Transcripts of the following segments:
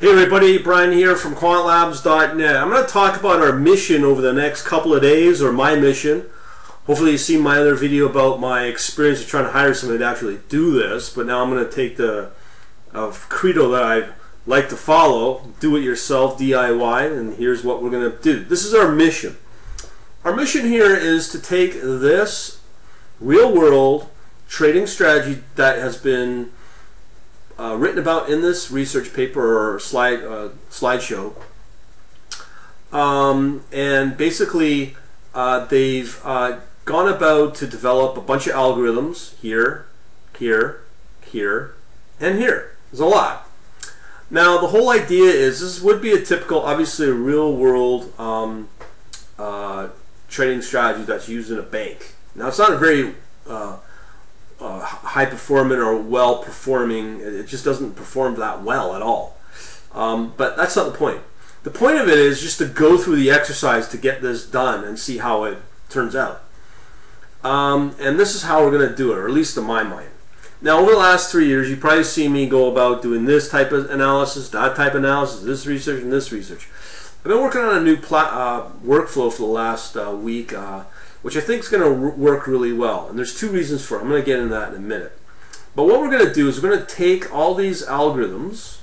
Hey everybody, Bryan here from quantlabs.net. I'm going to talk about our mission over the next couple of days, or my mission. Hopefully you've seen my other video about my experience of trying to hire somebody to actually do this, but now I'm going to take the of credo that I like to follow, do it yourself, DIY, and here's what we're going to do. This is our mission. Our mission here is to take this real world trading strategy that has been uh, written about in this research paper or slide uh, slideshow. Um, and basically, uh, they've uh, gone about to develop a bunch of algorithms here, here, here, and here. There's a lot. Now, the whole idea is this would be a typical, obviously, real world um, uh, trading strategy that's used in a bank. Now, it's not a very uh, high performing or well performing. It just doesn't perform that well at all. Um, but that's not the point. The point of it is just to go through the exercise to get this done and see how it turns out. Um, and this is how we're going to do it, or at least in my mind. Now, over the last three years, you probably see me go about doing this type of analysis, that type of analysis, this research, and this research. I've been working on a new uh, workflow for the last uh, week. Uh, which I think is going to work really well. And there's two reasons for it. I'm going to get into that in a minute. But what we're going to do is we're going to take all these algorithms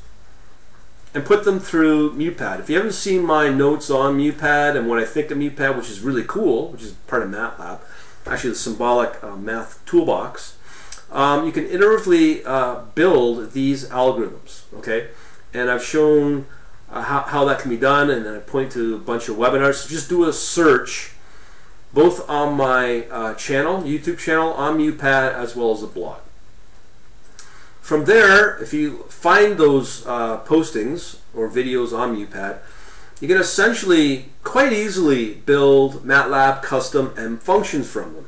and put them through MuPad. If you haven't seen my notes on MuPad and what I think of MuPad, which is really cool, which is part of MATLAB, actually the symbolic uh, math toolbox, um, you can iteratively uh, build these algorithms, okay? And I've shown uh, how, how that can be done, and then I point to a bunch of webinars. So just do a search both on my uh, channel, YouTube channel, on MuPad, as well as the blog. From there, if you find those uh, postings or videos on MuPad, you can essentially quite easily build MATLAB custom M functions from them.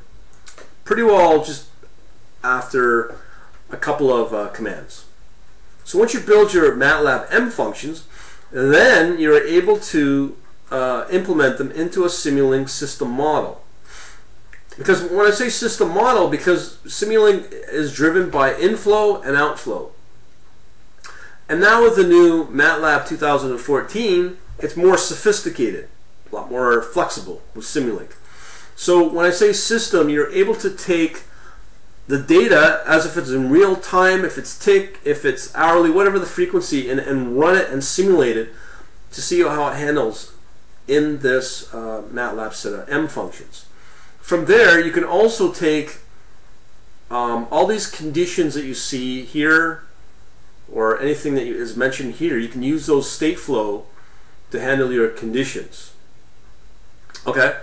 Pretty well just after a couple of uh, commands. So once you build your MATLAB M functions, then you're able to uh, implement them into a Simulink system model. Because when I say system model, because Simulink is driven by inflow and outflow. And now with the new MATLAB 2014, it's more sophisticated, a lot more flexible with Simulink. So when I say system, you're able to take the data as if it's in real time, if it's tick, if it's hourly, whatever the frequency, and, and run it and simulate it to see how it handles in this uh, MATLAB set of M functions. From there, you can also take um, all these conditions that you see here or anything that is mentioned here, you can use those Stateflow to handle your conditions. Okay,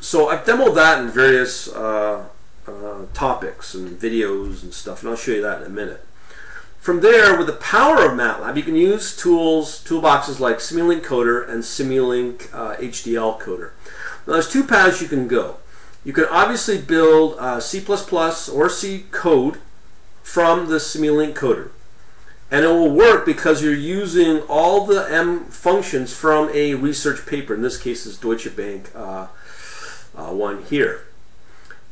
so I've demoed that in various uh, uh, topics and videos and stuff, and I'll show you that in a minute. From there, with the power of MATLAB, you can use tools, toolboxes like Simulink Coder and Simulink uh, HDL Coder. Now, there's two paths you can go. You can obviously build uh, C++ or C code from the Simulink Coder. And it will work because you're using all the M functions from a research paper. In this case, is Deutsche Bank uh, uh, one here.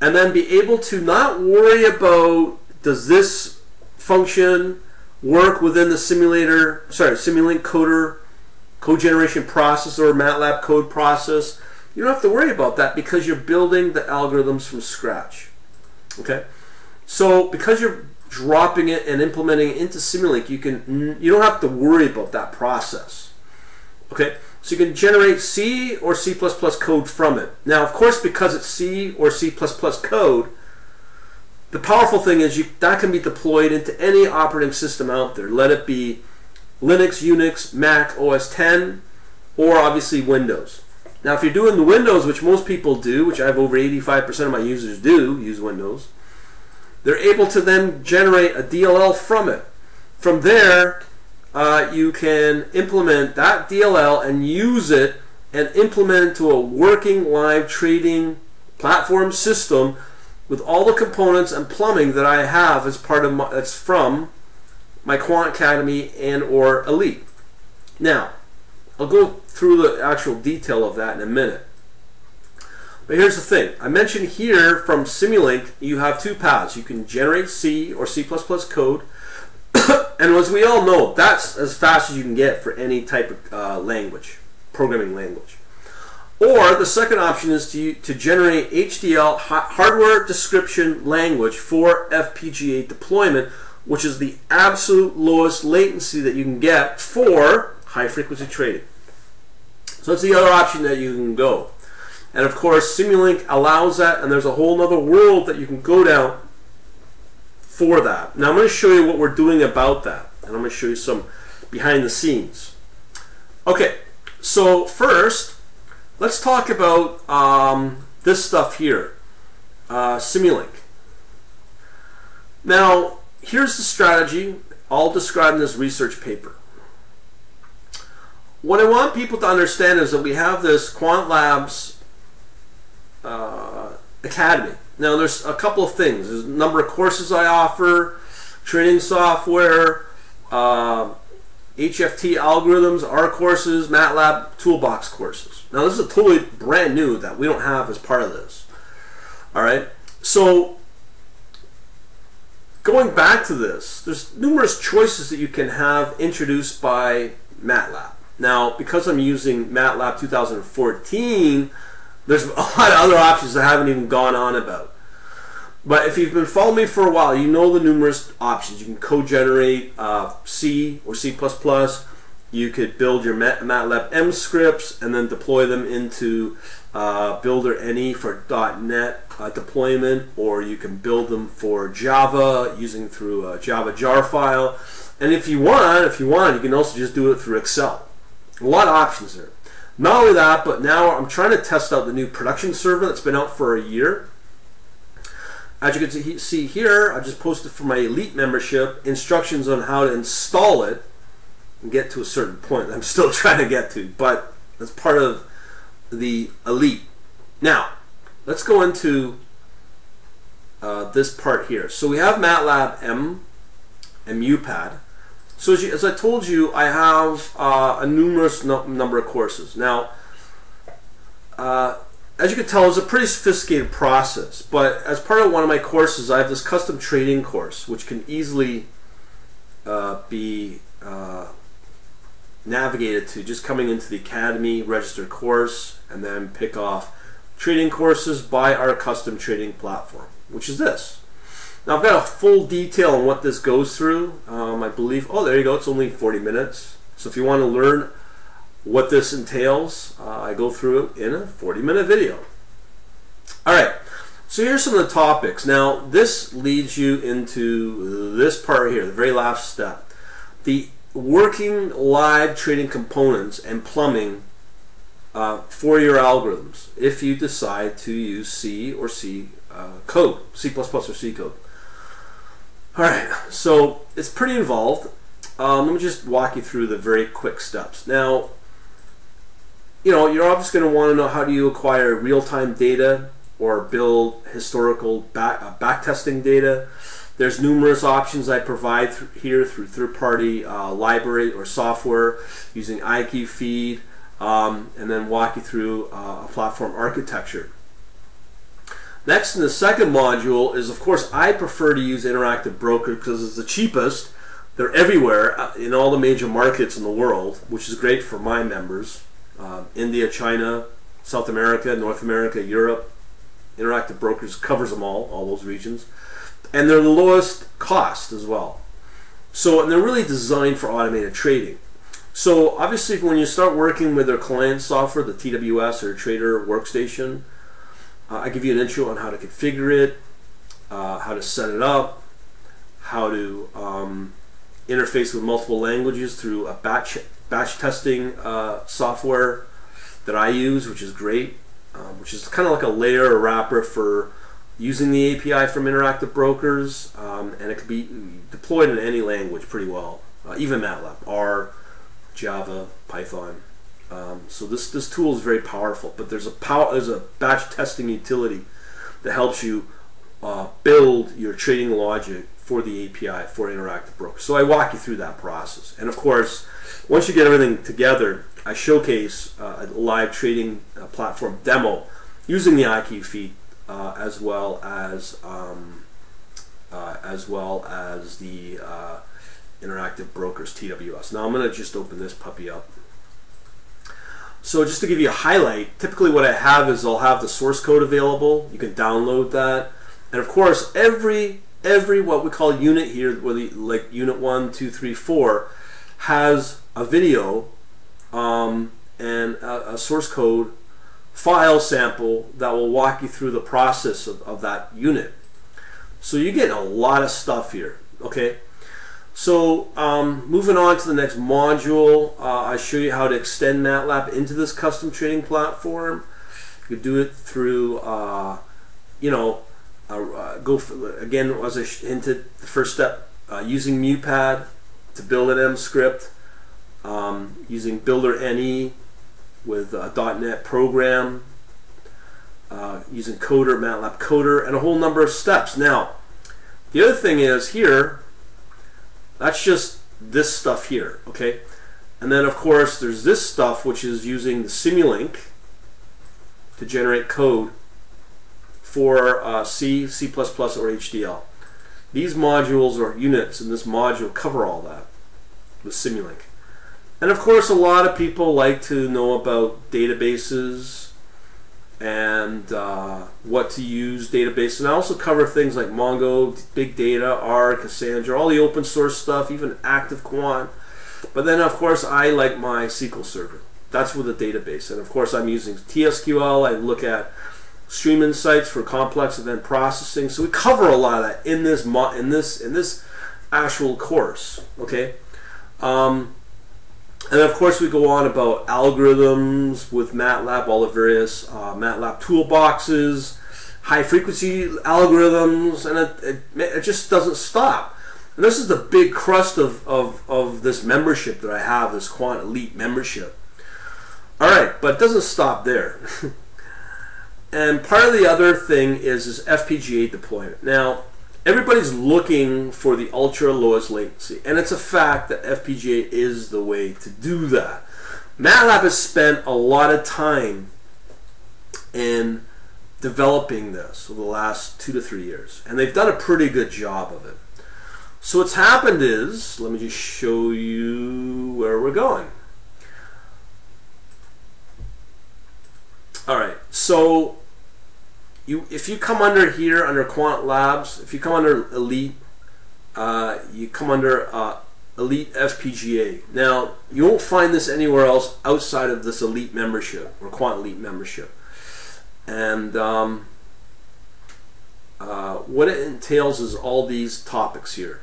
And then be able to not worry about does this function work within the simulator, sorry, Simulink coder code generation process or MATLAB code process. You don't have to worry about that because you're building the algorithms from scratch. Okay? So because you're dropping it and implementing it into Simulink, you can you don't have to worry about that process. Okay? So you can generate C or C++ code from it. Now, of course, because it's C or C++ code, the powerful thing is you, that can be deployed into any operating system out there. Let it be Linux, Unix, Mac, OS 10, or obviously Windows. Now, if you're doing the Windows, which most people do, which I have over 85% of my users do use Windows, they're able to then generate a DLL from it. From there, uh, you can implement that DLL and use it and implement it to a working live trading platform system with all the components and plumbing that I have as part of my, that's from my Quant Academy and or Elite. Now, I'll go through the actual detail of that in a minute. But here's the thing. I mentioned here from Simulink, you have two paths. You can generate C or C++ code and as we all know, that's as fast as you can get for any type of uh, language, programming language. Or the second option is to, to generate HDL hardware description language for FPGA deployment, which is the absolute lowest latency that you can get for high frequency trading. So that's the other option that you can go. And of course, Simulink allows that, and there's a whole other world that you can go down for that. Now I'm going to show you what we're doing about that, and I'm going to show you some behind the scenes. Okay, so first, let's talk about um, this stuff here, uh, Simulink. Now, here's the strategy, all described in this research paper. What I want people to understand is that we have this Quant Labs uh, Academy. Now, there's a couple of things. There's a number of courses I offer, training software, uh, HFT algorithms, R courses, MATLAB toolbox courses. Now, this is a totally brand new that we don't have as part of this. All right. So, going back to this, there's numerous choices that you can have introduced by MATLAB. Now, because I'm using MATLAB 2014, there's a lot of other options I haven't even gone on about. But if you've been following me for a while, you know the numerous options. You can co-generate uh, C or C++. You could build your MATLAB M scripts and then deploy them into uh, Builder NE for .NET uh, deployment, or you can build them for Java using through a Java jar file. And if you want, if you want, you can also just do it through Excel. A lot of options there. Not only that, but now I'm trying to test out the new production server that's been out for a year. As you can see here, I just posted for my Elite membership instructions on how to install it and get to a certain point I'm still trying to get to, but that's part of the Elite. Now, let's go into uh, this part here. So we have MATLAB M and MuPad. So as, you, as I told you, I have uh, a numerous no number of courses. Now, uh, as you can tell, it's a pretty sophisticated process. But as part of one of my courses, I have this custom trading course, which can easily uh, be uh, navigated to just coming into the Academy register course and then pick off trading courses by our custom trading platform, which is this. Now I've got a full detail on what this goes through. Um, I believe, oh there you go, it's only 40 minutes. So if you want to learn what this entails, uh, I go through it in a 40 minute video. Alright, so here's some of the topics. Now this leads you into this part here, the very last step. The working live trading components and plumbing uh, for your algorithms if you decide to use C or C uh, code, C++ or C code. Alright, so it's pretty involved. Um, let me just walk you through the very quick steps. Now, you know, you're obviously going to want to know how do you acquire real-time data or build historical back, uh, backtesting data. There's numerous options I provide th here through third-party uh, library or software using IQFeed, um, and then walk you through uh, a platform architecture. Next in the second module is, of course, I prefer to use Interactive Broker because it's the cheapest. They're everywhere uh, in all the major markets in the world, which is great for my members. Uh, India, China, South America, North America, Europe. Interactive Brokers covers them all, all those regions. And they're the lowest cost as well. So, and they're really designed for automated trading. So obviously when you start working with their client software, the TWS or Trader Workstation, uh, I give you an intro on how to configure it, uh, how to set it up, how to um, interface with multiple languages through a batch batch testing uh, software that I use, which is great, um, which is kind of like a layer or wrapper for using the API from Interactive Brokers, um, and it can be deployed in any language pretty well, uh, even MATLAB, R, Java, Python. Um, so this this tool is very powerful, but there's a power there's a batch testing utility that helps you uh, build your trading logic for the API for Interactive Broker. So I walk you through that process, and of course, once you get everything together, I showcase uh, a live trading uh, platform demo using the IQFeed uh, as well as um, uh, as well as the Interactive Brokers TWS. Now I'm going to just open this puppy up. So just to give you a highlight, typically what I have is I'll have the source code available. You can download that. And of course, every every what we call unit here, like unit one, two, three, four, has a video um, and a, a, source code file sample that will walk you through the process of, of that unit. So you get a lot of stuff here. Okay. So um, moving on to the next module, uh, I show you how to extend MATLAB into this custom trading platform. You do it through, uh, you know, uh, go for, again as I hinted. The first step uh, using MuPad to build an M script, um, using Builder NE with a .NET program, uh, using Coder, MATLAB Coder, and a whole number of steps. Now, the other thing is here that's just this stuff here, okay? And then, of course, there's this stuff which is using the Simulink to generate code for uh, C, C++, or HDL. These modules or units in this module cover all that with Simulink. And of course, a lot of people like to know about databases, and uh, what to use databases. And I also cover things like Mongo, Big Data, R, Cassandra, all the open source stuff, even ActiveQuant. But then, of course, I like my SQL Server. That's with a database. And of course, I'm using TSQL. I look at Stream Insights for complex event processing. So we cover a lot of that in this in this in this actual course. Okay. Um, and of course, we go on about algorithms with MATLAB, all the various uh, MATLAB toolboxes, high frequency algorithms, and it, it, it, just doesn't stop. And this is the big crust of, of, of this membership that I have, this Quant Elite membership. All right, but it doesn't stop there. and part of the other thing is this FPGA deployment. Now, everybody's looking for the ultra lowest latency, and it's a fact that FPGA is the way to do that. MATLAB has spent a lot of time in developing this over the last two to three years, and they've done a pretty good job of it. So what's happened is, let me just show you where we're going. All right, so you if you come under here under Quant Labs, if you come under Elite, uh, you come under uh, Elite FPGA. Now you won't find this anywhere else outside of this Elite membership or Quant Elite membership, and um, uh, what it entails is all these topics here.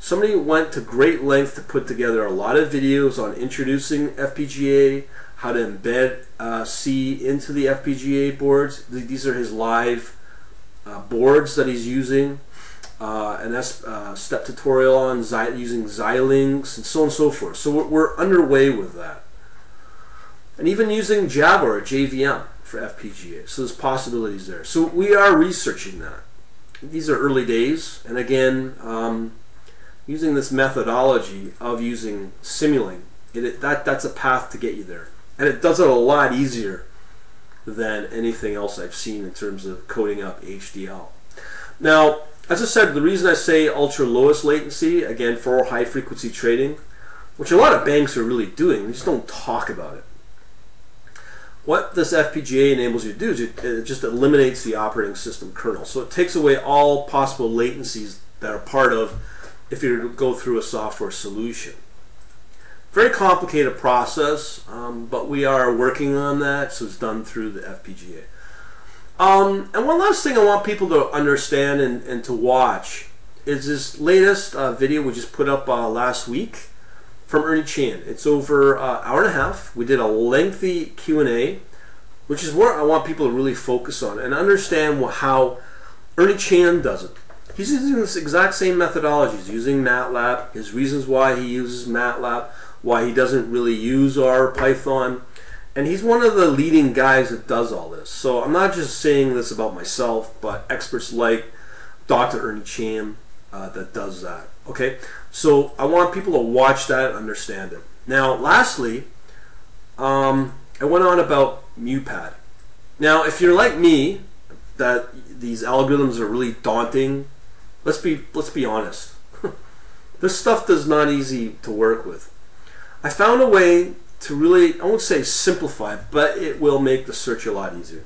Somebody went to great length to put together a lot of videos on introducing FPGA, how to embed uh, C into the FPGA boards. These are his live uh, boards that he's using. Uh, an S, uh, step tutorial on using Xilinx and so on and so forth. So we're, we're, underway with that. And even using Java or JVM for FPGA. So there's possibilities there. So we are researching that. These are early days. And again, um, using this methodology of using Simulink, it, that, that's a path to get you there and it does it a lot easier than anything else I've seen in terms of coding up HDL. Now, as I said, the reason I say ultra lowest latency, again, for high frequency trading, which a lot of banks are really doing, they just don't talk about it. What this FPGA enables you to do is it, just eliminates the operating system kernel. So it takes away all possible latencies that are part of if you go through a software solution. Very complicated process, um, but we are working on that, so it's done through the FPGA. Um, and one last thing I want people to understand and, and to watch is this latest uh, video we just put up uh, last week from Ernie Chan. It's over an uh, hour and a half. We did a lengthy Q&A, which is what I want people to really focus on and understand how Ernie Chan does it. He's using this exact same methodology. He's using MATLAB, his reasons why he uses MATLAB, why he doesn't really use R Python. And he's one of the leading guys that does all this. So I'm not just saying this about myself, but experts like Dr. Ernie Chan uh, that does that. Okay? So I want people to watch that and understand it. Now, lastly, um, I went on about MuPad. Now, if you're like me, that these algorithms are really daunting, let's be let's be honest. This stuff is not easy to work with. I found a way to really, I won't say simplify, but it will make the search a lot easier.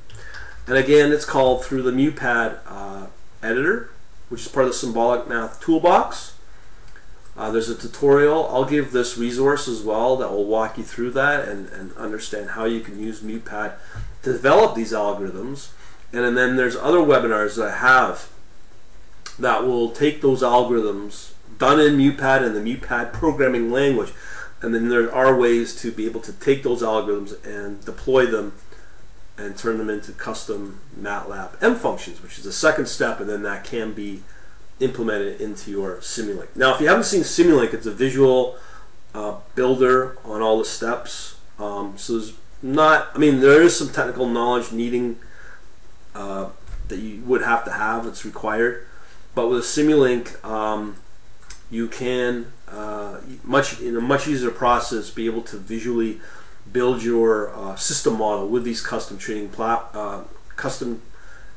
And again, it's called through the MuPad uh, editor, which is part of the Symbolic Math Toolbox. Uh, there's a tutorial. I'll give this resource as well that will walk you through that and, and understand how you can use MuPad to develop these algorithms. And then there's other webinars that I have that will take those algorithms done in MuPad and the MuPad programming language. And then there are ways to be able to take those algorithms and deploy them and turn them into custom MATLAB M functions, which is the second step, and then that can be implemented into your Simulink. Now, if you haven't seen Simulink, it's a visual uh, builder on all the steps. Um, so there's not, I mean, there is some technical knowledge needing uh, that you would have to have, it's required. But with a Simulink, um, you can uh, much in a much easier process be able to visually build your uh, system model with these custom training uh, custom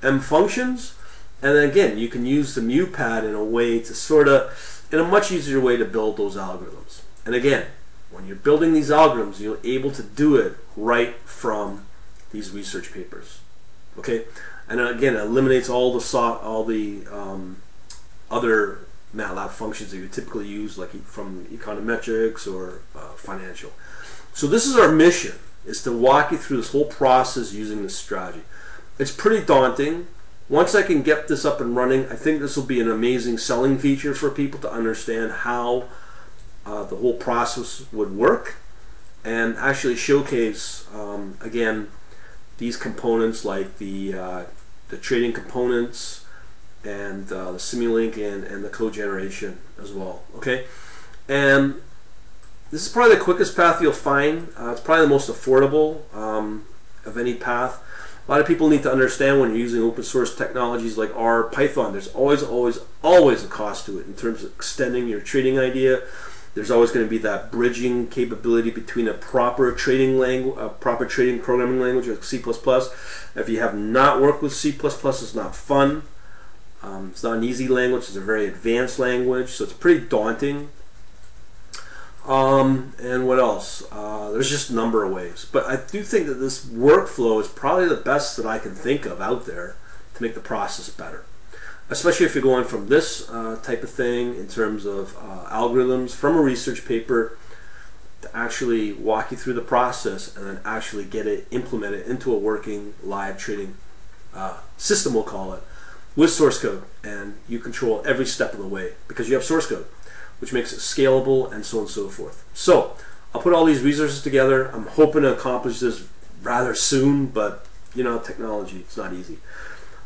M functions. And then again you can use the MuPad in a way to sort of in a much easier way to build those algorithms. And again when you're building these algorithms you're able to do it right from these research papers. Okay? And again it eliminates all the soft all the um, other MATLAB functions that you typically use, like from econometrics or uh, financial. So this is our mission, is to walk you through this whole process using this strategy. It's pretty daunting. Once I can get this up and running, I think this will be an amazing selling feature for people to understand how uh, the whole process would work and actually showcase, um, again, these components like the, uh, the trading components, and uh, the Simulink and, and the code generation as well. Okay, and this is probably the quickest path you'll find. Uh, it's probably the most affordable um, of any path. A lot of people need to understand when you're using open source technologies like R, Python, there's always, always, always a cost to it in terms of extending your trading idea. There's always going to be that bridging capability between a proper trading language, a proper trading programming language like C++. If you have not worked with C++, it's not fun. Um, it's not an easy language, it's a very advanced language, so it's pretty daunting. Um, and what else? Uh, there's just a number of ways. But I do think that this workflow is probably the best that I can think of out there to make the process better. Especially if you're going from this uh, type of thing in terms of uh, algorithms from a research paper to actually walk you through the process and then actually get it implemented into a working live trading uh, system, we'll call it with source code and you control every step of the way because you have source code which makes it scalable and so on and so forth. So I'll put all these resources together. I'm hoping to accomplish this rather soon but you know technology it's not easy.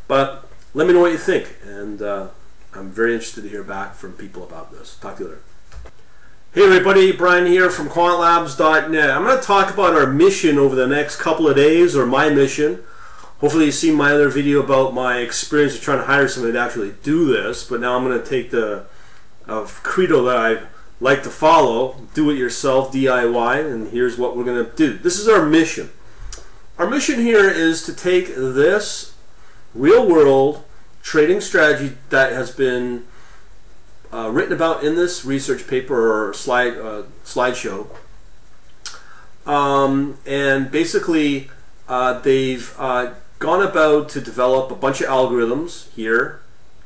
But let me know what you think and uh, I'm very interested to hear back from people about this. Talk to you later. Hey everybody, Bryan here from quantlabs.net. I'm going to talk about our mission over the next couple of days, or my mission. Hopefully you've seen my other video about my experience of trying to hire somebody to actually do this, but now I'm going to take the of credo that I like to follow, do it yourself, DIY, and here's what we're going to do. This is our mission. Our mission here is to take this real world trading strategy that has been uh, written about in this research paper or slide uh, slideshow, um, and basically uh, they've uh, gone about to develop a bunch of algorithms here,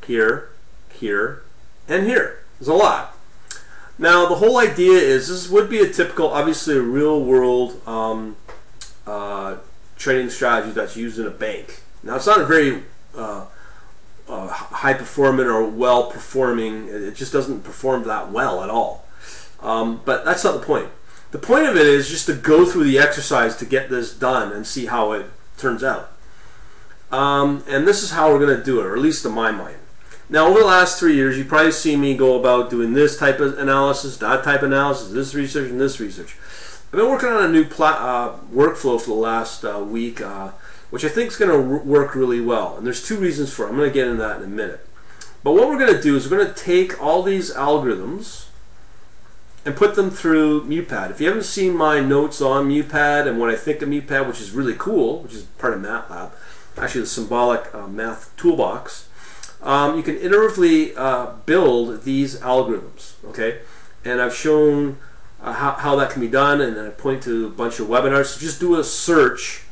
here, here, and here. There's a lot. Now, the whole idea is this would be a typical, obviously, a real world um, uh, trading strategy that's used in a bank. Now, it's not a very uh, uh, high performing or well performing, it just doesn't perform that well at all. Um, but that's not the point. The point of it is just to go through the exercise to get this done and see how it turns out. Um, and this is how we're going to do it, or at least in my mind. Now, over the last three years, you probably see me go about doing this type of analysis, that type of analysis, this research, and this research. I've been working on a new uh, workflow for the last uh, week, uh, which I think is going to work really well. And there's two reasons for it. I'm going to get into that in a minute. But what we're going to do is we're going to take all these algorithms and put them through MuPad. If you haven't seen my notes on MuPad and what I think of MuPad, which is really cool, which is part of MATLAB, actually the symbolic uh, math toolbox. um, you can iteratively uh, build these algorithms. Okay, and I've shown uh, how, how that can be done, and I point to a bunch of webinars. So just do a search,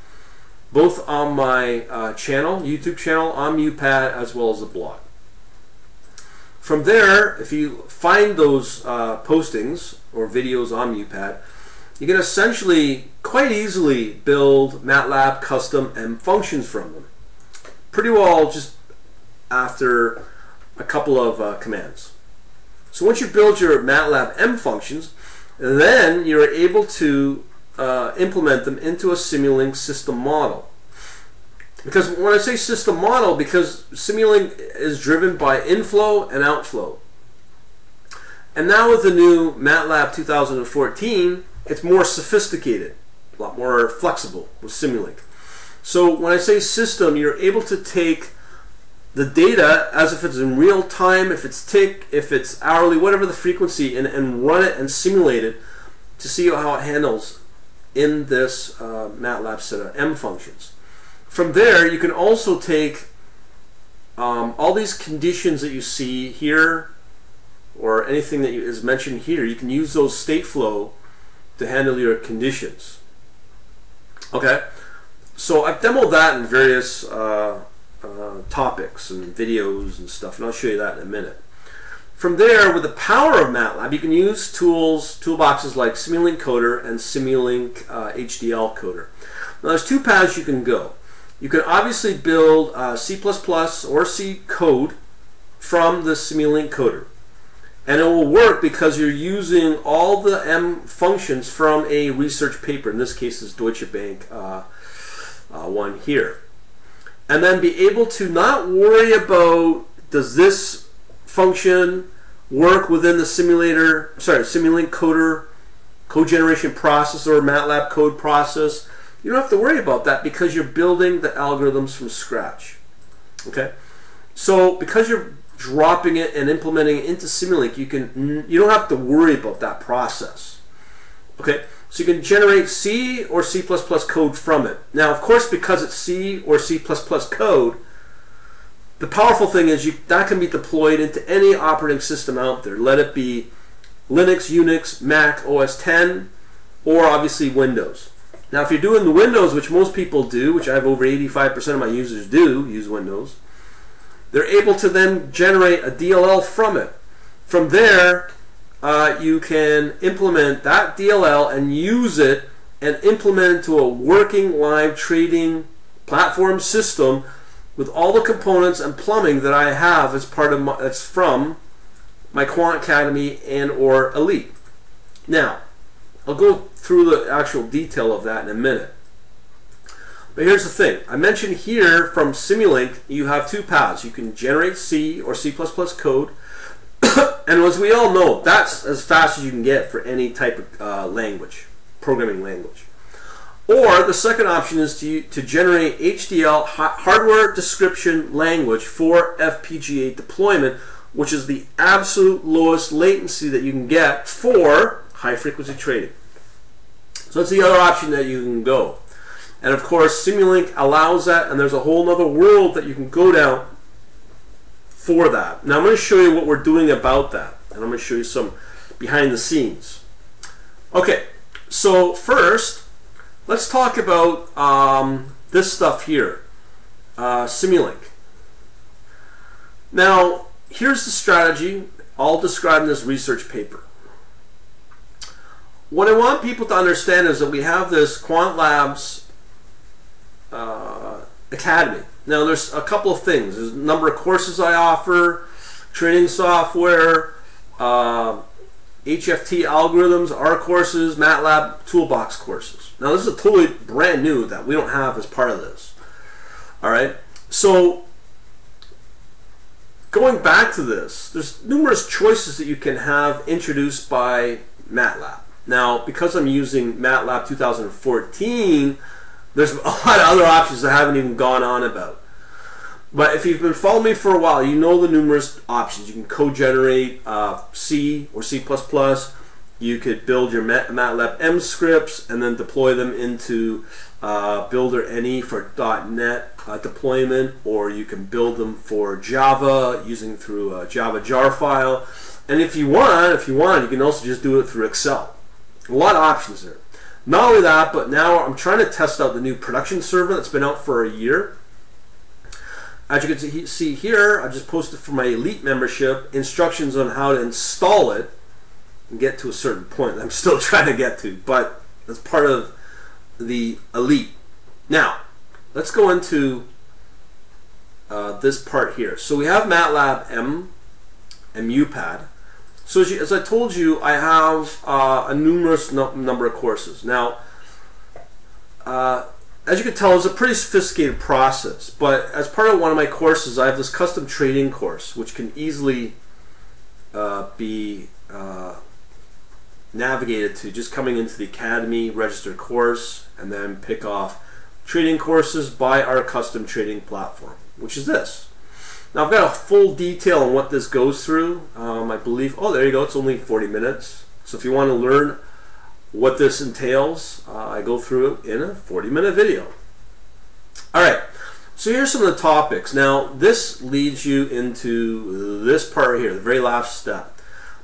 both on my uh, channel, YouTube channel, on MuPad, as well as the blog. From there, if you find those uh, postings or videos on MuPad, you can essentially quite easily build MATLAB custom M functions from them. Pretty well just after a couple of uh, commands. So once you build your MATLAB M functions, then you're able to uh, implement them into a Simulink system model. Because when I say system model, because Simulink is driven by inflow and outflow. And now with the new MATLAB 2014, it's more sophisticated, a lot more flexible with Simulink. So when I say system, you're able to take the data as if it's in real time, if it's tick, if it's hourly, whatever the frequency, and, and run it and simulate it to see how it handles in this uh, MATLAB set of M functions. From there, you can also take um, all these conditions that you see here or anything that is mentioned here, you can use those Stateflow to handle your conditions. Okay, so I've demoed that in various uh, uh, topics and videos and stuff, and I'll show you that in a minute. From there, with the power of MATLAB, you can use tools, toolboxes like Simulink Coder and Simulink uh, HDL Coder. Now, there's two paths you can go. You can obviously build uh, C++ or C code from the Simulink Coder. And it will work because you're using all the M functions from a research paper. In this case, is Deutsche Bank uh, uh, one here. And then be able to not worry about does this function work within the simulator, sorry, Simulink coder, code generation process or MATLAB code process. You don't have to worry about that because you're building the algorithms from scratch. Okay? So because you're dropping it and implementing it into Simulink, you can you don't have to worry about that process. Okay, so you can generate C or C++ code from it. Now, of course, because it's C or C++ code, the powerful thing is you, that can be deployed into any operating system out there. Let it be Linux, Unix, Mac, OS 10, or obviously Windows. Now, if you're doing the Windows, which most people do, which I have over 85% of my users do use Windows, they're able to then generate a DLL from it. From there, uh, you can implement that DLL and use it and implement it to a working live trading platform system with all the components and plumbing that I have as part of my, that's from my Quant Academy and or Elite. Now, I'll go through the actual detail of that in a minute. But here's the thing. I mentioned here from Simulink, you have two paths. You can generate C or C++ code. and as we all know, that's as fast as you can get for any type of uh, language, programming language. Or the second option is to, to generate HDL, hardware description language for FPGA deployment, which is the absolute lowest latency that you can get for high frequency trading. So that's the other option that you can go. And of course, Simulink allows that, and there's a whole other world that you can go down for that. Now I'm going to show you what we're doing about that, and I'm going to show you some behind the scenes. Okay, so first, let's talk about um, this stuff here, uh, Simulink. Now, here's the strategy, all described in this research paper. What I want people to understand is that we have this Quant Labs uh, academy. Now, there's a couple of things. There's a number of courses I offer, training software, uh, HFT algorithms, R courses, MATLAB toolbox courses. Now, this is a totally brand new that we don't have as part of this. All right, so going back to this, there's numerous choices that you can have introduced by MATLAB. Now, because I'm using MATLAB 2014, there's a lot of other options I haven't even gone on about. But if you've been following me for a while, you know the numerous options. You can co-generate uh, C or C++. You could build your Mat- MATLAB M scripts and then deploy them into uh, Builder NE for .NET uh, deployment, or you can build them for Java using through a Java jar file. And if you want, if you want, you can also just do it through Excel. A lot of options there. Not only that, but now I'm trying to test out the new production server that's been out for a year. As you can see here, I just posted for my Elite membership instructions on how to install it and get to a certain point I'm still trying to get to, but that's part of the Elite. Now, let's go into uh, this part here. So we have MATLAB M and MuPad. So as, you, as I told you, I have uh, a numerous no number of courses. Now, uh, as you can tell, it's a pretty sophisticated process. But as part of one of my courses, I have this custom trading course, which can easily uh, be uh, navigated to just coming into the Academy registered course and then pick off trading courses by our custom trading platform, which is this. Now I've got a full detail on what this goes through. Um, I believe, oh there you go, it's only 40 minutes. So if you want to learn what this entails, uh, I go through it in a 40 minute video. Alright, so here's some of the topics. Now this leads you into this part here, the very last step.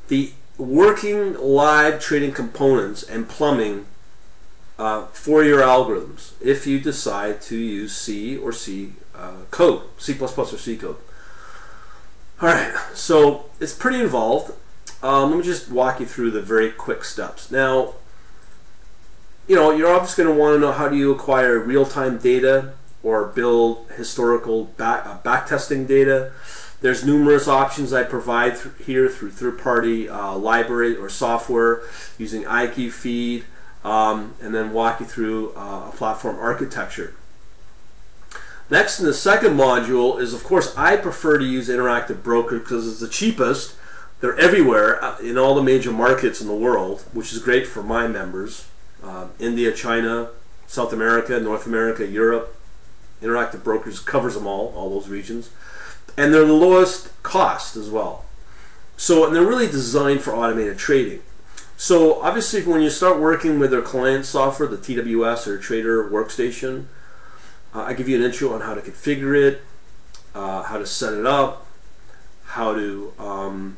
The working live trading components and plumbing uh, for your algorithms if you decide to use C or C uh, code, C++ or C code. Alright, so it's pretty involved. Um, let me just walk you through the very quick steps. Now, you know, you're obviously going to want to know how do you acquire real-time data or build historical back, uh, backtesting data. There's numerous options I provide th here through third-party uh, library or software using IQFeed, um, and then walk you through uh, a platform architecture. Next in the second module is, of course, I prefer to use Interactive Broker because it's the cheapest. They're everywhere uh, in all the major markets in the world, which is great for my members. Uh, India, China, South America, North America, Europe. Interactive Brokers covers them all, all those regions. And they're the lowest cost as well. So, and they're really designed for automated trading. So obviously when you start working with their client software, the TWS or Trader Workstation, uh, I give you an intro on how to configure it, uh, how to set it up, how to um,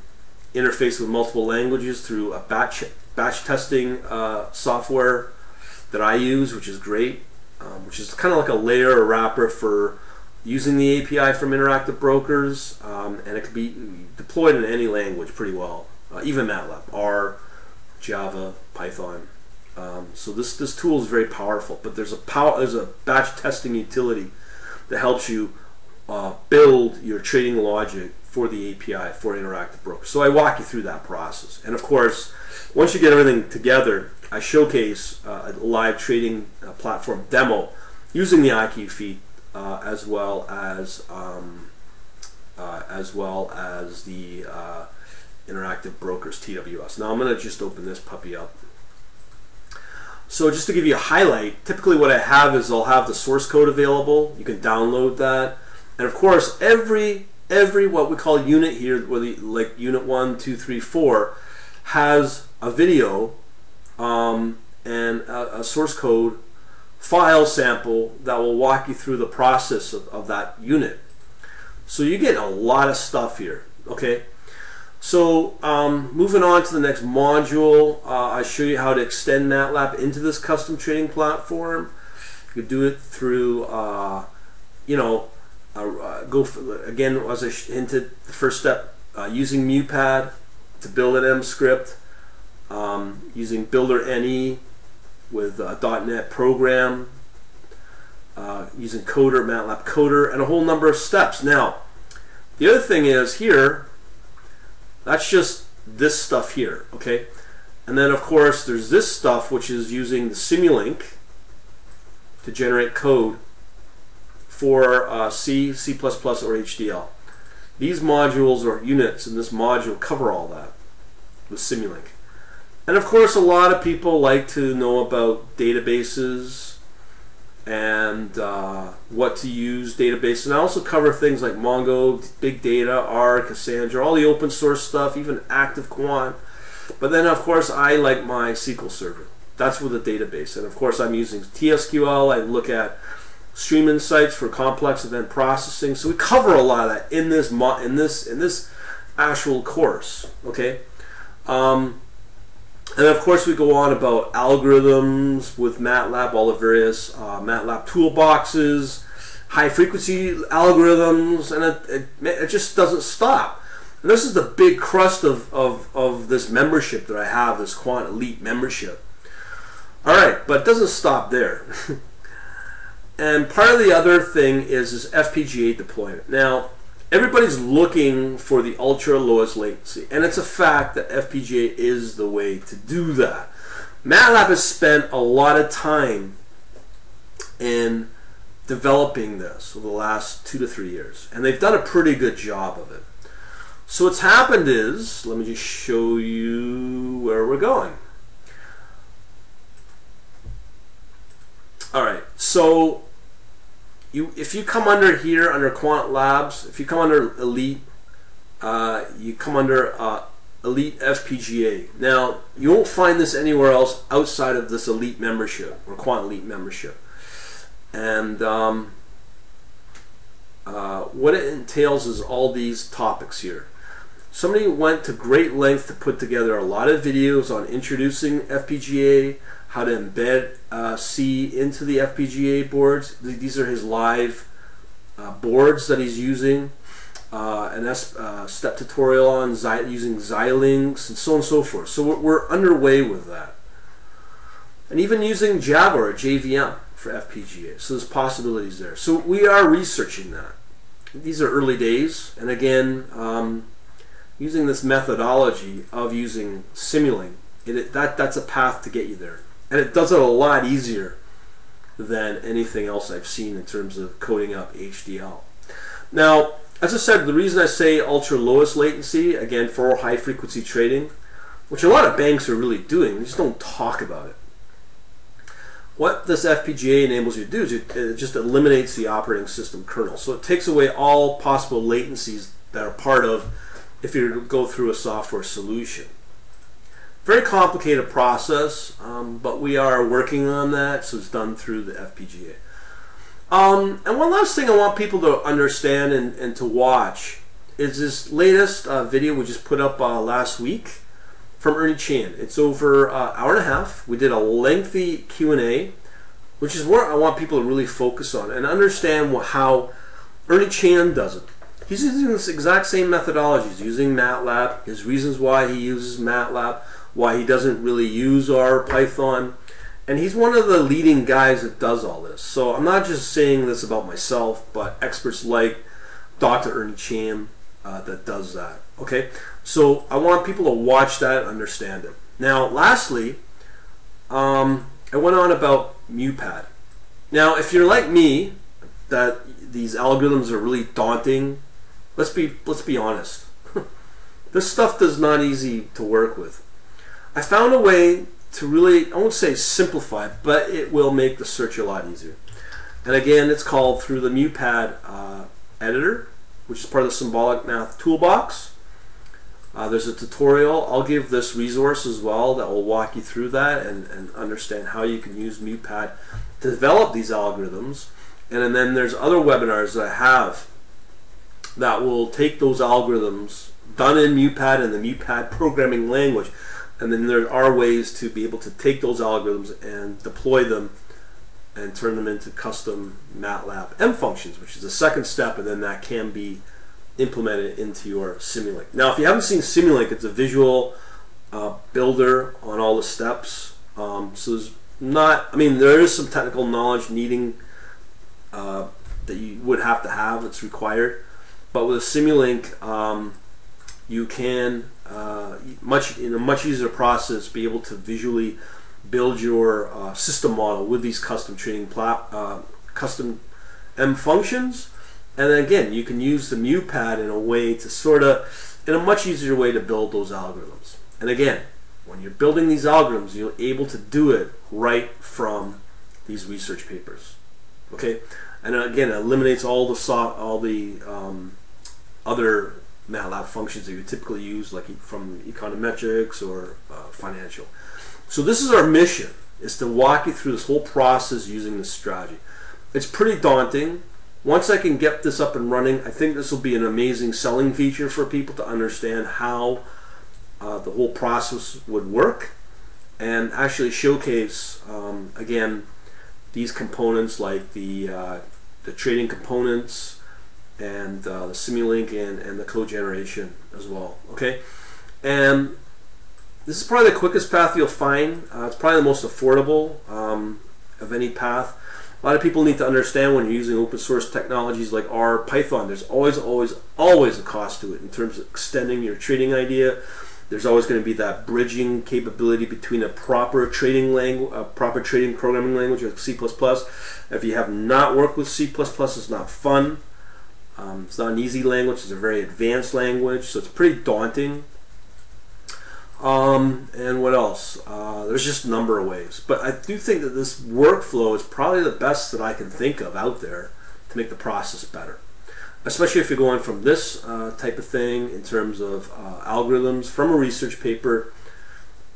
interface with multiple languages through a batch batch testing uh, software that I use, which is great, um, which is kind of like a layer or wrapper for using the API from Interactive Brokers, um, and it can be deployed in any language pretty well, uh, even MATLAB, R, Java, Python. Um, so this this tool is very powerful, but there's a power there's a batch testing utility that helps you uh, build your trading logic for the API for Interactive Broker. So I walk you through that process, and of course, once you get everything together, I showcase uh, a live trading uh, platform demo using the IQFeed uh, as well as um, uh, as well as the uh, Interactive Brokers TWS. Now I'm going to just open this puppy up. So just to give you a highlight, typically what I have is I'll have the source code available. You can download that. And of course, every every what we call unit here, like unit one, two, three, four, has a video um, and a, a, source code file sample that will walk you through the process of, of that unit. So you get a lot of stuff here. Okay. So um, moving on to the next module, uh, I show you how to extend MATLAB into this custom trading platform. You do it through, uh, you know, uh, go for, again as I hinted. The first step uh, using MuPad to build an M script, um, using Builder NE with a .NET program, uh, using Coder, MATLAB Coder, and a whole number of steps. Now, the other thing is here that's just this stuff here, okay? And then, of course, there's this stuff, which is using the Simulink to generate code for uh, C, C++, or HDL. These modules or units in this module cover all that with Simulink. And of course, a lot of people like to know about databases, and uh, what to use database. And I also cover things like Mongo, Big Data, R, Cassandra, all the open source stuff, even ActiveQuant. But then, of course, I like my SQL Server. That's with a database, and of course, I'm using TSQL. I look at Stream Insights for complex event processing. So we cover a lot of that in this in this in this actual course. Okay. Um, and of course, we go on about algorithms with MATLAB, all the various uh, MATLAB toolboxes, high frequency algorithms, and it, it, it, just doesn't stop. And this is the big crust of, of, of this membership that I have, this Quant Elite membership. All right, but it doesn't stop there. and part of the other thing is this FPGA deployment. Now, everybody's looking for the ultra lowest latency, and it's a fact that FPGA is the way to do that. MATLAB has spent a lot of time in developing this over the last two to three years, and they've done a pretty good job of it. So what's happened is, let me just show you where we're going. All right, so you if you come under here under Quant Labs, if you come under Elite, uh, you come under uh, Elite FPGA. Now you won't find this anywhere else outside of this Elite membership or Quant Elite membership, and um, uh, what it entails is all these topics here. Somebody went to great length to put together a lot of videos on introducing FPGA, how to embed uh, C into the FPGA boards. These are his live uh, boards that he's using. Uh, an S, uh, step tutorial on using Xilinx and so on and so forth. So we're, we're, underway with that. And even using Java or JVM for FPGA. So there's possibilities there. So we are researching that. These are early days. And again, um, using this methodology of using Simulink, it, that, that's a path to get you there and it does it a lot easier than anything else I've seen in terms of coding up HDL. Now, as I said, the reason I say ultra lowest latency, again, for high frequency trading, which a lot of banks are really doing, they just don't talk about it. What this FPGA enables you to do is it, just eliminates the operating system kernel. So it takes away all possible latencies that are part of if you go through a software solution. Very complicated process, um, but we are working on that, so it's done through the FPGA. Um, and one last thing I want people to understand and, and to watch is this latest uh, video we just put up uh, last week from Ernie Chan. It's over an uh, hour and a half. We did a lengthy Q&A, which is what I want people to really focus on and understand how Ernie Chan does it. He's using this exact same methodology. He's using MATLAB, his reasons why he uses MATLAB, why he doesn't really use R Python. And he's one of the leading guys that does all this. So I'm not just saying this about myself, but experts like Dr. Ernie Chan uh, that does that. Okay? So I want people to watch that and understand it. Now, lastly, um, I went on about MuPad. Now, if you're like me, that these algorithms are really daunting, let's be let's be honest. this stuff is not easy to work with. I found a way to really, I won't say simplify, but it will make the search a lot easier. And again, it's called through the MuPad uh, editor, which is part of the Symbolic Math Toolbox. Uh, there's a tutorial. I'll give this resource as well that will walk you through that and, and understand how you can use MuPad to develop these algorithms. And, and then there's other webinars that I have that will take those algorithms done in MuPad and the MuPad programming language and then there are ways to be able to take those algorithms and deploy them and turn them into custom MATLAB M functions, which is the second step, and then that can be implemented into your Simulink. Now, if you haven't seen Simulink, it's a visual uh, builder on all the steps. Um, so there's not, I mean, there is some technical knowledge needing uh, that you would have to have, it's required. But with a Simulink, um, you can uh, much in a much easier process be able to visually build your uh, system model with these custom training uh, custom M functions. And then again you can use the MuPad in a way to sort of in a much easier way to build those algorithms. And again when you're building these algorithms you're able to do it right from these research papers. Okay? And again it eliminates all the soft all the um, other MATLAB functions that you typically use, like from econometrics or uh, financial. So this is our mission: is to walk you through this whole process using this strategy. It's pretty daunting. Once I can get this up and running, I think this will be an amazing selling feature for people to understand how uh, the whole process would work and actually showcase um, again these components like the uh, the trading components and uh, the Simulink and, and the code generation as well. Okay, and this is probably the quickest path you'll find. Uh, it's probably the most affordable um, of any path. A lot of people need to understand when you're using open source technologies like R, Python, there's always, always, always a cost to it in terms of extending your trading idea. There's always going to be that bridging capability between a proper trading language, a proper trading programming language like C++. If you have not worked with C++, it's not fun. Um, it's not an easy language. It's a very advanced language, so it's pretty daunting. Um, and what else? Uh, there's just a number of ways. But I do think that this workflow is probably the best that I can think of out there to make the process better. Especially if you're going from this uh, type of thing in terms of uh, algorithms from a research paper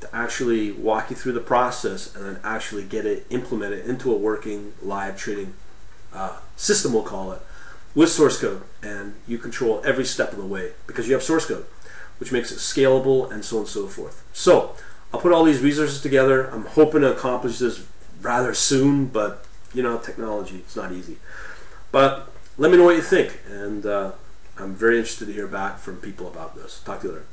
to actually walk you through the process and then actually get it implemented into a working live trading uh, system, we'll call it, with source code. And you control every step of the way because you have source code which makes it scalable and so on and so forth. So I'll put all these resources together. I'm hoping to accomplish this rather soon, but you know, technology, it's not easy. But let me know what you think, and uh, I'm very interested to hear back from people about this. Talk to you later.